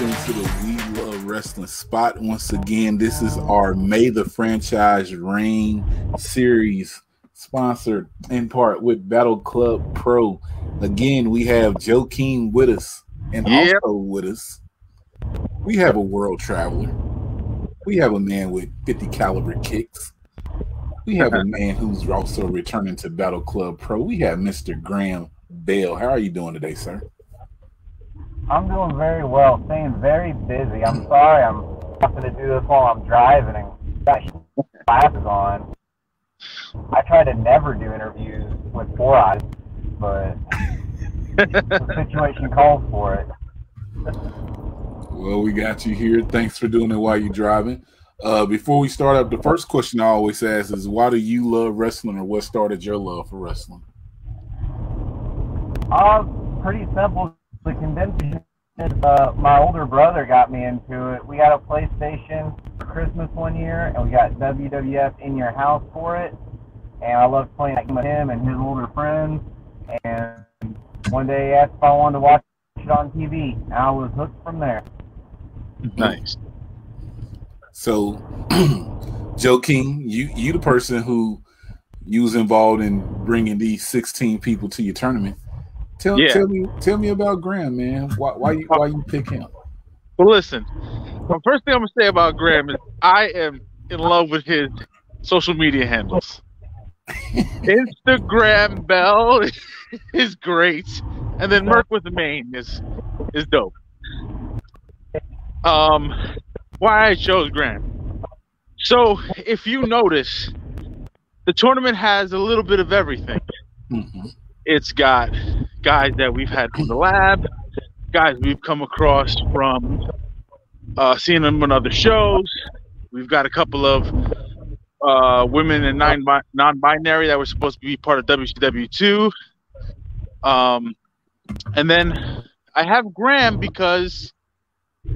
into the We Luv Wrestling spot once again. This is our May the Franchise Reign series, sponsored in part with Battle Club Pro. Again, we have Joakim with us, and also with us, we have a world traveler. We have a man with 50 caliber kicks. We have a man who's also returning to Battle Club Pro. We have Mr. Graham Bell. How are you doing today, sir? I'm doing very well, staying very busy. I'm sorry I'm having to do this while I'm driving and got glasses on. I try to never do interviews with four eyes, but the situation calls for it. Well, we got you here. Thanks for doing it while you're driving. Uh, before we start up, the first question I always ask is, "Why do you love wrestling, or what started your love for wrestling?" Uh, pretty simple. The convention is uh, my older brother got me into it. We got a PlayStation for Christmas one year, and we got WWF in your house for it. And I loved playing that game with him and his older friends. And one day he asked if I wanted to watch it on TV, and I was hooked from there. Nice. So, Joakim, you you the person who you was involved in bringing these 16 people to your tournament. Tell Yeah. tell me tell me about Graham, man. Why why you why you pick him? Well, listen. The first thing I'm gonna say about Graham is I am in love with his social media handles. Instagraham Bell is great, and then Merc with the Mane is is dope. Um, why I chose Graham. So, if you notice, the tournament has a little bit of everything. Mhm. It's got guys that we've had from the lab, guys we've come across from uh, seeing them on other shows. We've got a couple of uh, women and non non-binary that were supposed to be part of WCW two. Um, and then I have Graham because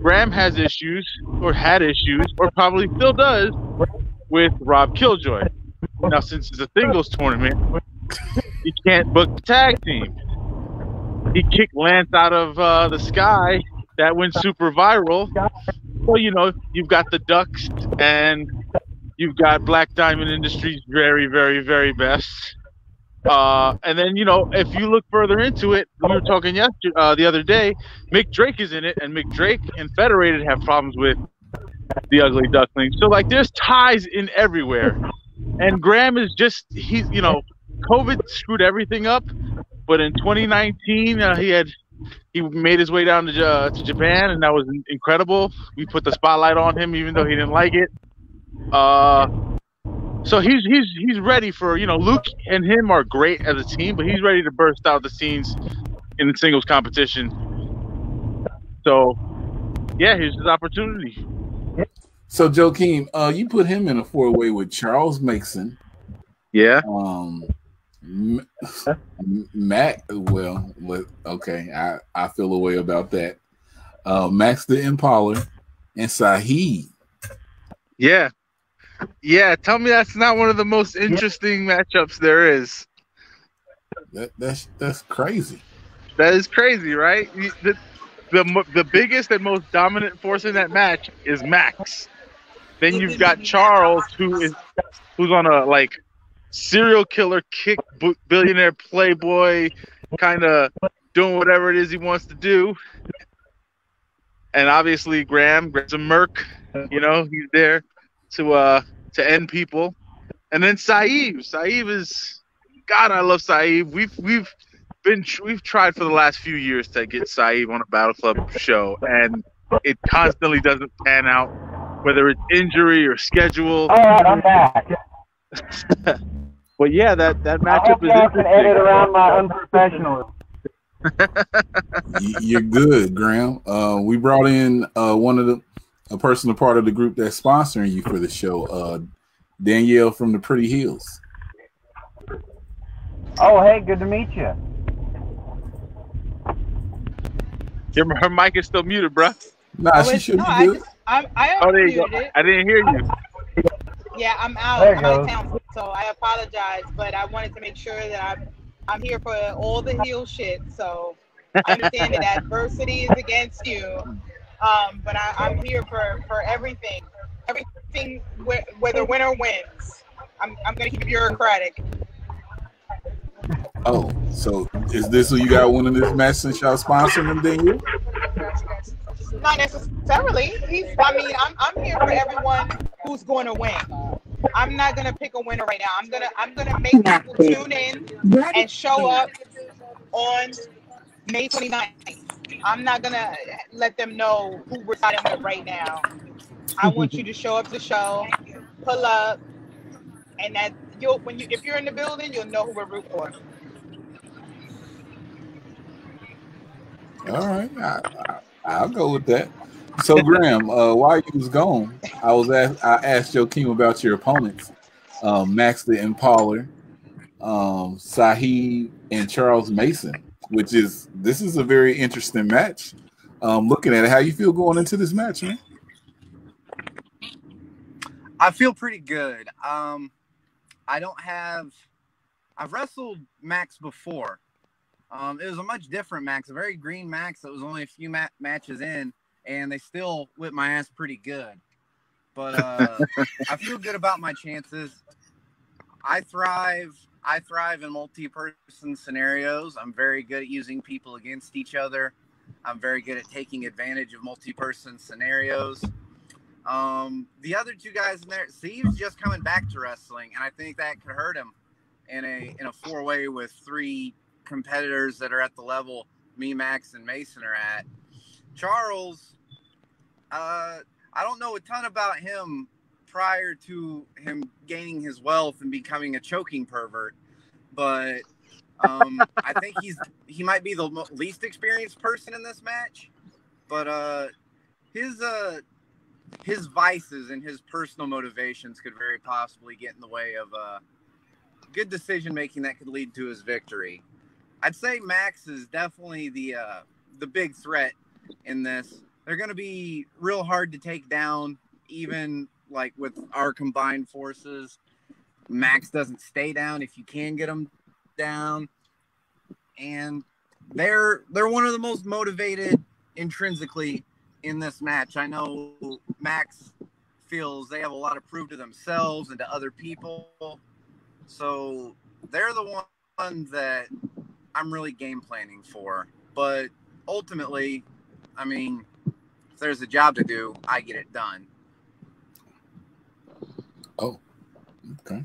Graham has issues, or had issues, or probably still does, with Rob Killjoy. Now, since it's a singles tournament, he can't book the tag team. He kicked Lance out of uh, the sky. That went super viral. So, you know, you've got the Ducks and you've got Black Diamond Industries very, very, very best. Uh, and then, you know, if you look further into it, we were talking yesterday, uh, the other day, Mick Drake is in it, and Mick Drake and Federated have problems with the Ugly Duckling. So, like, there's ties in everywhere. And Graham is just, he's, you know, COVID screwed everything up. But in 2019, uh, he had he made his way down to, uh, to Japan, and that was incredible. We put the spotlight on him, even though he didn't like it. Uh, so he's he's he's ready for you know Luke and him are great as a team, but he's ready to burst out the scenes in the singles competition. So yeah, here's his opportunity. So, Joakim, uh, you put him in a four way with Charles Mason, Yeah. um, Mac. Well, okay, I I feel a way about that. Uh, Max the Impaler and Saheed. Yeah. Yeah, tell me that's not one of the most interesting matchups there is. That that's that's crazy. That is crazy, right? The, the, the biggest and most dominant force in that match is Max. Then you've got Charles, who is who's on a like serial killer kick billionaire playboy, kind of doing whatever it is he wants to do. And obviously Graham, Graham's a merc, you know, he's there to uh to end people. And then Saeed, Saeed is God, I love Saeed. We've we've been we've tried for the last few years to get Saeed on a Battle Club show, and it constantly doesn't pan out, whether it's injury or schedule. All right, I'm back. But yeah, that that matchup I matchup hope is y'all can edit around my unprofessionalism. You're good, Graham. Uh, we brought in uh, one of the a person, a part of the group that's sponsoring you for the show, uh, Danielle from the Pretty Heels. Oh, hey, good to meet you. Her, her mic is still muted, bruh. Nah, Oh, she should no, be I just, I'm, I Oh, there you go. I didn't hear you. Yeah, I'm out. There I'm out of town, so I apologize. But I wanted to make sure that I'm I'm here for all the heel shit. So I understand that adversity is against you, Um, but I, I'm here for, for everything. Everything, wh- whether winner wins. I'm, I'm going to keep bureaucratic. Oh, so is this who you got winning this match since y'all sponsoring him, Daniel? Not necessarily. He's. I mean, I'm, I'm here for everyone who's going to win. I'm not gonna pick a winner right now. I'm gonna I'm gonna make people tune in and show up on May 29th. I'm not gonna let them know who we're siding with right now. I want you to show up to show, pull up, and that you'll when you if you're in the building, you'll know who we're rooting for. All right, I, I, I'll go with that. So Graham, uh, while you was gone, I was asked, I asked Joakim about your opponents, um, Max the Impaler, um, Sahib, and Charles Mason, which is this is a very interesting match. Um, looking at it, how you feel going into this match, man? I feel pretty good. Um, I don't have. I've wrestled Max before. Um, it was a much different Max, a very green Max that was only a few ma- matches in, and they still whipped my ass pretty good. But uh, I feel good about my chances. I thrive. I thrive in multi-person scenarios. I'm very good at using people against each other. I'm very good at taking advantage of multi-person scenarios. Um, the other two guys in there, Steve's just coming back to wrestling, and I think that could hurt him in a in a four way with three competitors that are at the level me, Max, and Mason are at. Charles, uh, I don't know a ton about him prior to him gaining his wealth and becoming a choking pervert, but um, I think he's he might be the least experienced person in this match. But uh, his uh, his vices and his personal motivations could very possibly get in the way of uh, good decision making that could lead to his victory. I'd say Max is definitely the uh, the big threat in this. They're going to be real hard to take down, even like with our combined forces. Max doesn't stay down if you can get him down, and they're they're one of the most motivated intrinsically in this match. I know Max feels they have a lot to prove to themselves and to other people. So they're the ones that I'm really game planning for. But ultimately, I mean, if there's a job to do, I get it done. Oh, okay.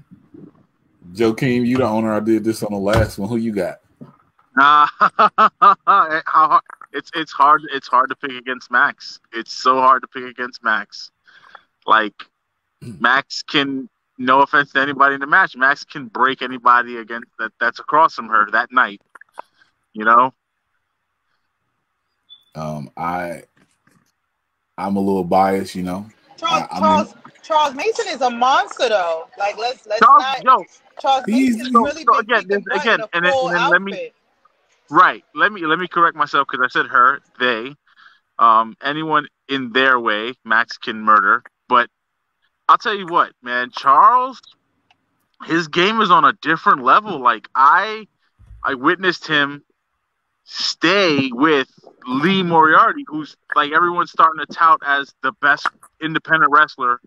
Joe Joakim, you the owner. I did this on the last one. Who you got? Nah, it's it's hard it's hard to pick against Max. It's so hard to pick against Max. Like hmm. Max can no offense to anybody in the match, Max can break anybody against that that's across from her that night. You know? Um, I I'm a little biased, you know. Charles, I- I Charles, Charles Mason is a monster, though. Like let's let's Charles, not. yo, Charles He's- Mason's so- really so been again, this- butt again, in a and then- full and then let me- outfit. Right. Let me let me correct myself because I said her, they. Um, anyone in their way, Max can murder. But I'll tell you what, man, Charles, his game is on a different level. Like I, I witnessed him stay with Lee Moriarty, who's like everyone's starting to tout as the best independent wrestler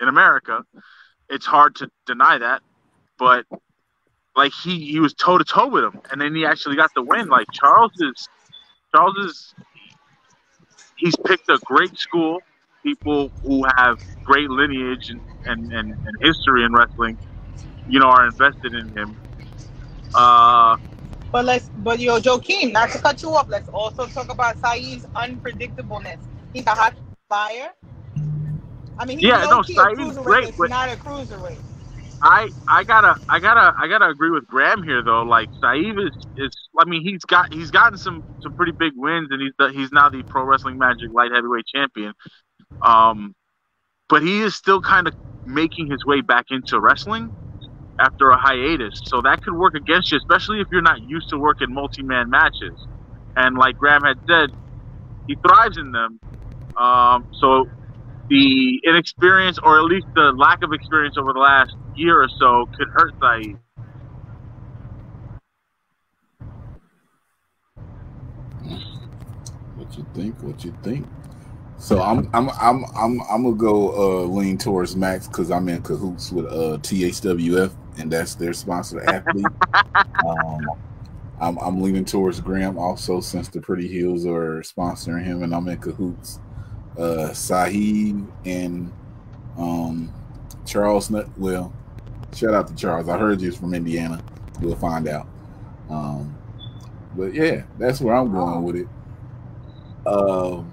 in America. It's hard to deny that, but like he he was toe to toe with him, and then he actually got the win. Like Charles is Charles is he's picked a great school, people who have great lineage and and, and, and history in wrestling, you know, are invested in him. Uh, But let's, but yo, Joakim, not to cut you off, let's also talk about Saeed's unpredictableness. He's a hot fire. I mean, he's Yeah, no, Saeed's great, but- not a cruiserweight. I I gotta I gotta I gotta agree with Graham here though. Like Saeed is is I mean he's got he's gotten some some pretty big wins and he's the, he's now the Pro Wrestling Magic light heavyweight champion. Um, but he is still kind of making his way back into wrestling after a hiatus. So that could work against you, especially if you're not used to working multi man matches. And like Graham had said, he thrives in them. Um, so the inexperience, or at least the lack of experience over the last year or so, could hurt Saeed. What you think? What you think? So I'm I'm I'm I'm I'm gonna go uh, lean towards Max because I'm in cahoots with uh, THWF and that's their sponsor athlete. um, I'm I'm leaning towards Graham also since the Pretty Heels are sponsoring him and I'm in cahoots. Uh, Saheed and um, Charles. Well, shout out to Charles. I heard you from Indiana. We'll find out. Um, but yeah, that's where I'm going with it. Um,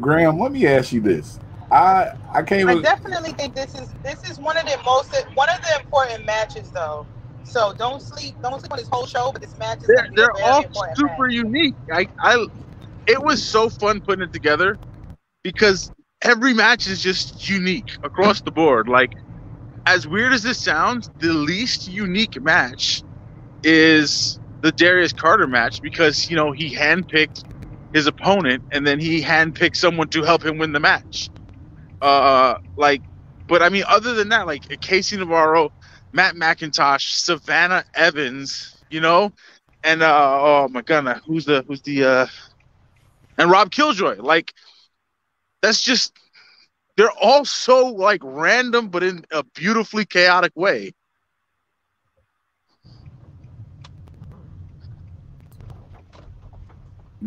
Graham, let me ask you this. I I came. I definitely think this is this is one of the most one of the important matches though. So don't sleep don't sleep on this whole show, but this match is they're, they're all super match. unique. I I it was so fun putting it together because every match is just unique across the board. Like as weird as this sounds, the least unique match is the Darius Carter match because you know he handpicked his opponent and then he handpicked someone to help him win the match. Uh, like, but I mean, other than that, like Casey Navarro, Matt McIntosh, Savannah Evans, you know, and uh, oh my god, who's the who's the uh, and Rob Killjoy, like that's just they're all so like random, but in a beautifully chaotic way.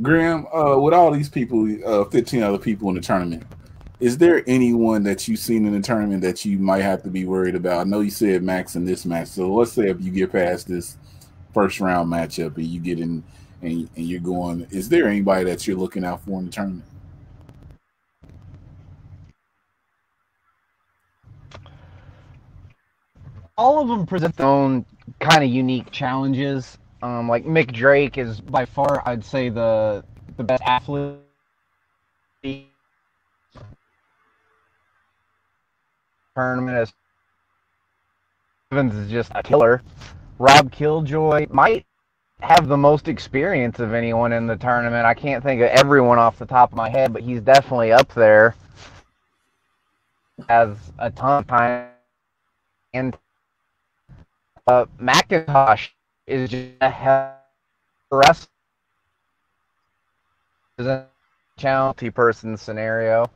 Graham, uh, with all these people, uh, 15 other people in the tournament, is there anyone that you've seen in the tournament that you might have to be worried about? I know you said Max in this match. So let's say if you get past this first round matchup and you get in and, and you're going, is there anybody that you're looking out for in the tournament? All of them present their own kind of unique challenges. Um, like Mick Drake is by far, I'd say the the best athlete. Tournament as Evans is just a killer. Rob Killjoy might have the most experience of anyone in the tournament. I can't think of everyone off the top of my head, but he's definitely up there. Has a ton of time. And uh, McIntosh is just a hell is a challenge person scenario.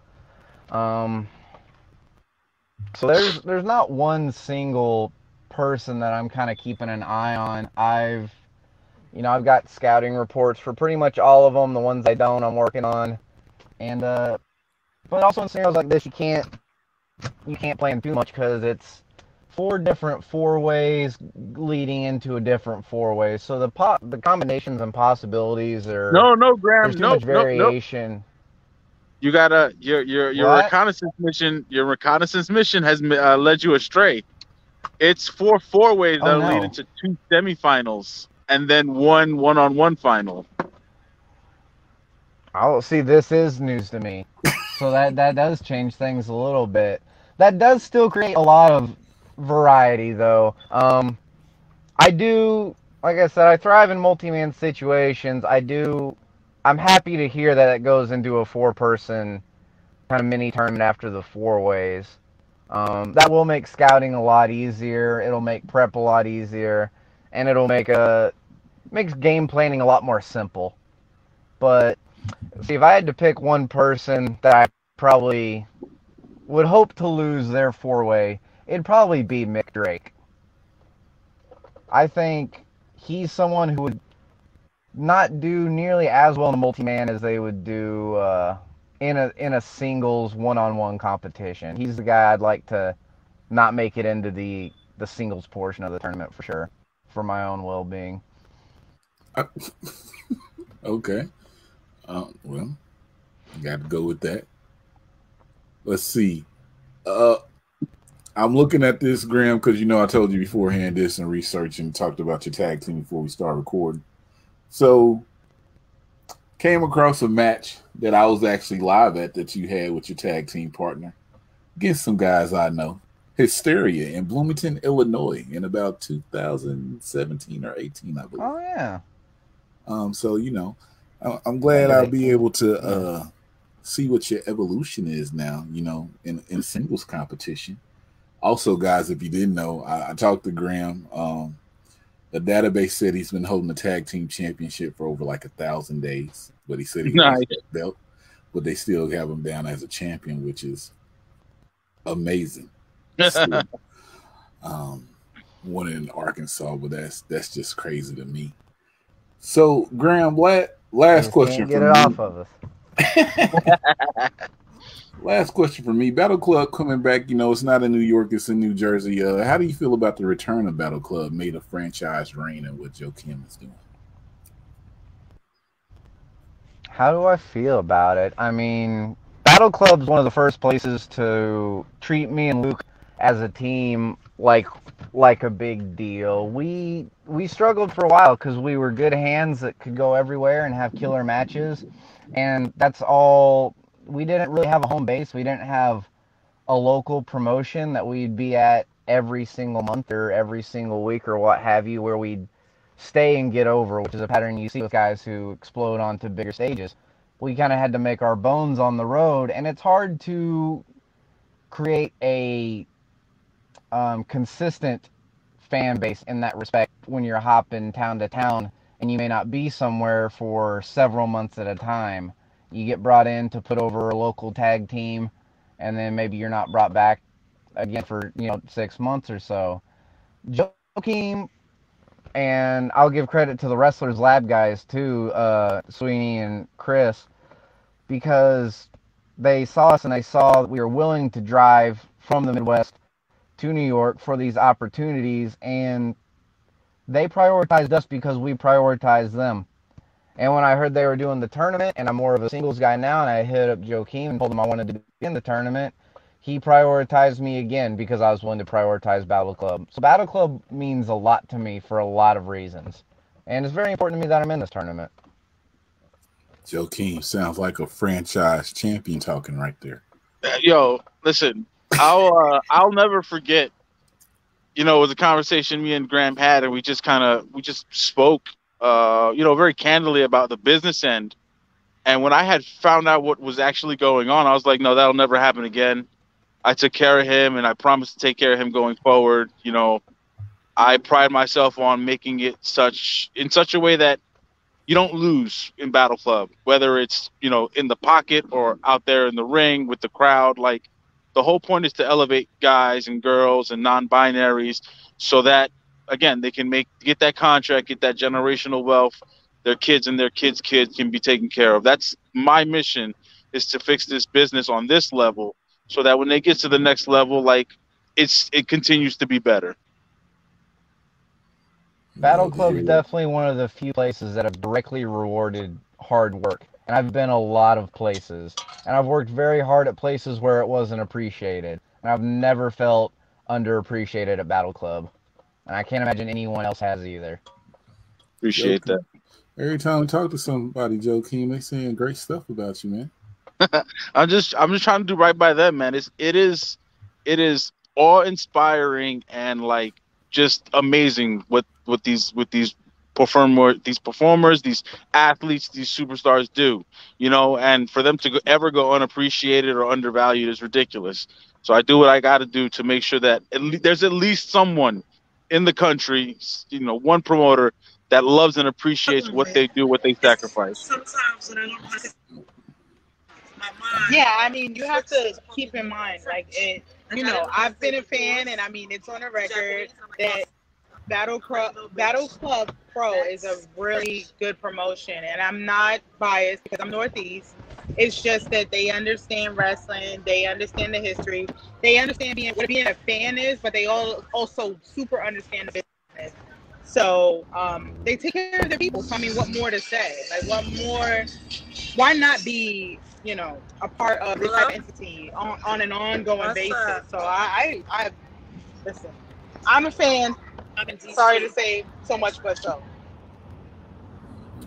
Um, so there's there's not one single person that I'm kind of keeping an eye on. I've you know I've got scouting reports for pretty much all of them. The ones I don't, I'm working on. And uh, but also in scenarios like this, you can't you can't plan too much because it's four different four ways leading into a different four ways. So the po- the combinations and possibilities are no, no, Graham, no, variation. No, no. You gotta your your your what? reconnaissance mission. Your reconnaissance mission has uh, led you astray. It's four four ways that oh, no. lead into two semifinals and then one one on one final. Oh, see, this is news to me. so that that does change things a little bit. That does still create a lot of variety though. Um, I do, like I said, I thrive in multi-man situations. I do. I'm happy to hear that it goes into a four-person kind of mini tournament after the four ways. Um, that will make scouting a lot easier. It'll make prep a lot easier, and it'll make a makes game planning a lot more simple. But see, if I had to pick one person that I probably would hope to lose their four way, it'd probably be Mick Drake. I think he's someone who would not do nearly as well in a multi-man as they would do uh, in a in a singles one-on-one competition. He's the guy I'd like to not make it into the the singles portion of the tournament for sure, for my own well-being. okay. Uh, well, got to go with that. Let's see. Uh, I'm looking at this, Graham, because you know I told you beforehand this and research and talked about your tag team before we start recording. So came across a match that I was actually live at that you had with your tag team partner against some guys I know. Hysteria in Bloomington, Illinois, in about 2017 or 18, I believe. Oh yeah. Um. So you know, I'm glad I'll be able to uh see what your evolution is now. You know, in in singles competition also, guys, if you didn't know, I, I talked to Graham. Um, the database said he's been holding the tag team championship for over like a thousand days, but he said he nice. belt. but they still have him down as a champion, which is amazing. um, one in Arkansas, but that's that's just crazy to me. So, Graham, last, last question. Get it me. off of us. last question for me. Battle Club coming back. You know, it's not in New York; it's in New Jersey. Uh, how do you feel about the return of Battle Club, May the franchise reign, and what Joakim is doing? How do I feel about it? I mean, Battle Club's one of the first places to treat me and Luke as a team like like a big deal. We we struggled for a while because we were good hands that could go everywhere and have killer matches, and that's all. We didn't really have a home base. We didn't have a local promotion that we'd be at every single month or every single week or what have you, where we'd stay and get over, which is a pattern you see with guys who explode onto bigger stages. We kind of had to make our bones on the road, and it's hard to create a um, consistent fan base in that respect when you're hopping town to town and you may not be somewhere for several months at a time. You get brought in to put over a local tag team, and then maybe you're not brought back again for you know six months or so. Joakim and I'll give credit to the Wrestlers Lab guys too, uh, Sweeney and Chris, because they saw us and they saw that we were willing to drive from the Midwest to New York for these opportunities, and they prioritized us because we prioritized them. And when I heard they were doing the tournament, and I'm more of a singles guy now, and I hit up Joakim and told him I wanted to be in the tournament, he prioritized me again because I was willing to prioritize Battle Club. So Battle Club means a lot to me for a lot of reasons. And it's very important to me that I'm in this tournament. Joakim sounds like a franchise champion talking right there. Yo, listen, I'll uh, I'll never forget. You know, it was a conversation me and Graham had, and we just kind of we just spoke, uh, you know, very candidly about the business end. And when I had found out what was actually going on, I was like, no, that'll never happen again. I took care of him, and I promised to take care of him going forward. You know, I pride myself on making it such in such a way that you don't lose in Battle Club, whether it's you know in the pocket or out there in the ring with the crowd. Like the whole point is to elevate guys and girls and non-binaries, so that again they can make get that contract, get that generational wealth. Their kids and their kids' kids can be taken care of. That's my mission is to fix this business on this level so that when they get to the next level, like it's it continues to be better. Battle Club is definitely one of the few places that have directly rewarded hard work. And I've been a lot of places. And I've worked very hard at places where it wasn't appreciated. And I've never felt underappreciated at Battle Club. And I can't imagine anyone else has either. Appreciate that. Every time we talk to somebody, Joakim, they saying great stuff about you, man. I'm just I'm just trying to do right by them, man. It's it is it is awe inspiring and like just amazing what what these with these performer these performers these athletes these superstars do you know and for them to go, ever go unappreciated or undervalued is ridiculous so i do what i got to do to make sure that at le- there's at least someone in the country you know one promoter that loves and appreciates what they do what they sacrifice. Yeah, I mean, you have to keep in mind, like, it, you know, I've been a fan, and I mean, it's on a record that Battle Club, Battle Club Pro is a really good promotion, and I'm not biased because I'm Northeast. It's just that they understand wrestling, they understand the history, they understand being what being a fan is, but they all also super understand the business. So um, they take care of their people. So I mean, what more to say? Like, what more? Why not be you know, a part of this type of entity on, on an ongoing What's basis. Up? So I, I, I, listen, I'm a fan. Sorry to say so much, but so.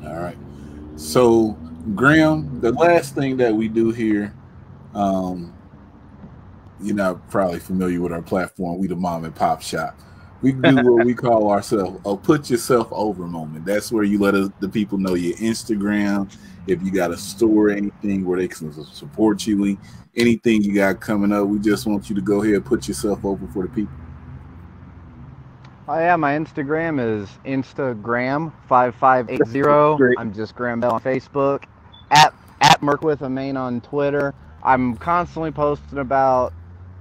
All right. So, Graham, the last thing that we do here, um, you're not probably familiar with our platform. We the mom and pop shop. We do what we call ourselves a put yourself over moment. That's where you let us, the people know your Instagram, if you got a store, anything where they can support you, anything you got coming up, we just want you to go ahead and put yourself over for the people. Oh yeah, my Instagram is Instagraham five five eight zero. I'm just Graham Bell on Facebook. At at Merc with a Mane on Twitter. I'm constantly posting about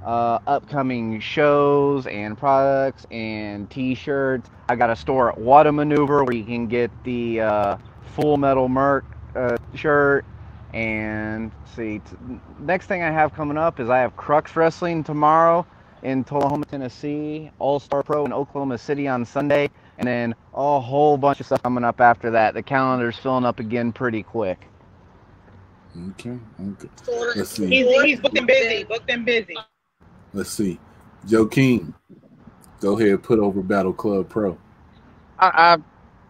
uh, upcoming shows and products and T-shirts. I got a store at Wada Maneuver where you can get the uh, Full Metal Merc uh, shirt. And see, t- next thing I have coming up is I have Crux Wrestling tomorrow in Tullahoma, Tennessee, All Star Pro in Oklahoma City on Sunday, and then a whole bunch of stuff coming up after that. The calendar's filling up again pretty quick. Okay, okay. Let's see. He's, he's booked and busy. Booked and busy. Let's see. Joakim, go ahead, put over Battle Club Pro. I, I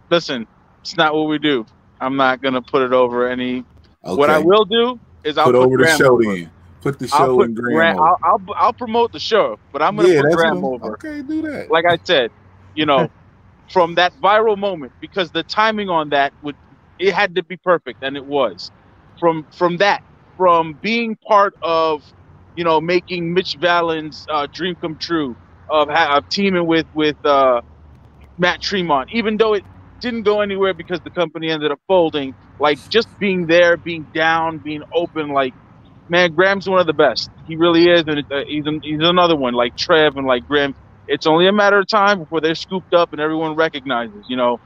listen. It's not what we do. I'm not gonna put it over any. Okay. What I will do is I'll put, put over the show over. then. Put the I'll show put in Graham. I'll, I'll I'll promote the show, but I'm gonna yeah, put Graham what over. Okay, do that. Like I said, you know, from that viral moment because the timing on that would it had to be perfect, and it was. From from that, from being part of, you know, making Mitch Valens' uh, dream come true of, ha- of teaming with with uh, Matt Tremont, even though it didn't go anywhere because the company ended up folding. Like just being there, being down, being open, like man, Graham's one of the best. He really is, and uh, he's he's another one like Trev and like Graham. It's only a matter of time before they're scooped up and everyone recognizes. You know,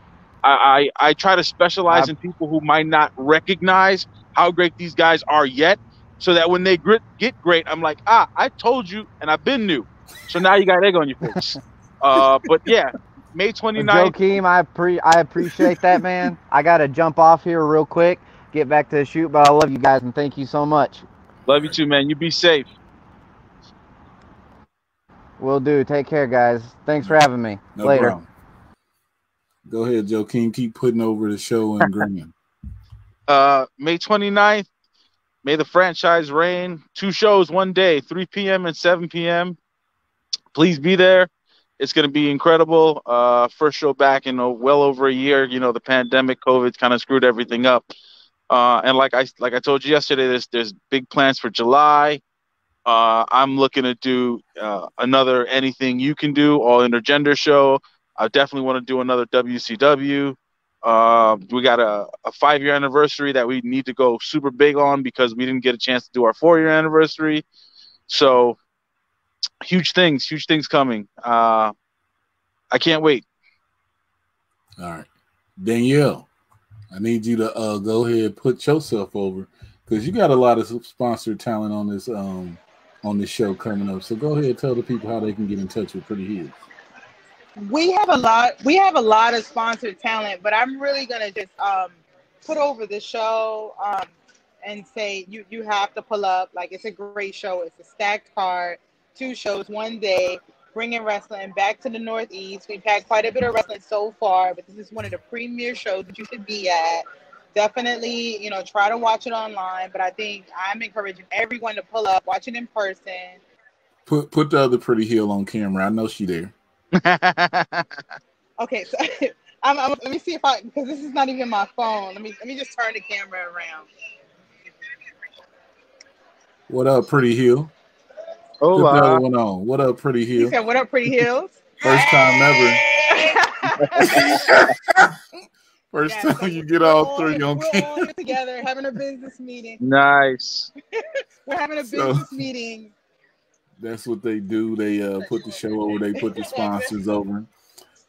I I, I try to specialize in people who might not recognize how great these guys are yet, so that when they get great, I'm like, ah, I told you, and I've been new. So now you got egg on your face. uh, but yeah, May 29th. Joakim, I pre- I appreciate that, man. I gotta jump off here real quick, get back to the shoot, but I love you guys and thank you so much. Love you too, man. You be safe. Will do. Take care, guys. Thanks for having me. no Later. problem. Go ahead, Joakim. Keep putting over the show in Graham. uh, May 29th, May the franchise reign. Two shows, one day, 3 p.m. and 7 p.m. Please be there. It's going to be incredible. Uh, first show back in uh, well over a year. You know, the pandemic, COVID kind of screwed everything up. Uh, and like I like I told you yesterday, there's there's big plans for July. Uh, I'm looking to do uh, another anything you can do all intergender show. I definitely want to do another WCW. Uh, we got a, a five year anniversary that we need to go super big on because we didn't get a chance to do our four year anniversary. So huge things, huge things coming. Uh, I can't wait. All right, Danielle, I need you to uh, go ahead put yourself over because you got a lot of sponsored talent on this um on this show coming up. So go ahead and tell the people how they can get in touch with Pretty Heels. We have a lot. We have a lot of sponsored talent, but I'm really gonna just um, put over the show um, and say you you have to pull up. Like it's a great show. It's a stacked card. Two shows, one day. Bringing wrestling back to the Northeast. We've had quite a bit of wrestling so far, but this is one of the premier shows that you should be at. Definitely, you know, try to watch it online. But I think I'm encouraging everyone to pull up, watch it in person. Put put the other Pretty Heel on camera. I know she there. Okay, so I'm, I'm, let me see if I because this is not even my phone. Let me let me just turn the camera around. What up, Pretty Heel? Put the other one on. What up, Pretty He Heel? said, "What up, Pretty Hills?" First time ever. First Yeah, time so you get all all- three on camera. together having a business meeting. nice. We're having a So- business meeting. That's what they do. They uh, put the show over. They put the sponsors over.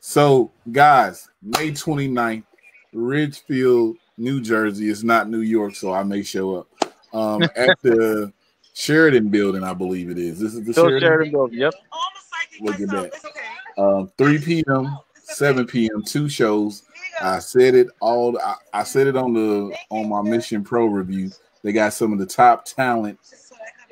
So, guys, May 29th, Ridgefield, New Jersey. It's not New York, so I may show up um, at the Sheridan Building. I believe it is. This is the Still Sheridan. Sheridan Building. Yep. Look at that. Um, 3 p.m., 7 p.m. Two shows. I said it all. I, I said it on the on my Mission Pro review. They got some of the top talent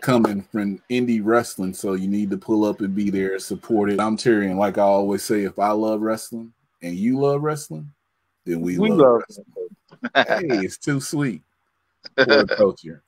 coming from indie wrestling, so you need to pull up and be there and support it. I'm Terry, and like I always say, if I love wrestling and you love wrestling, then we, We love, love wrestling. hey, it's too sweet for the culture.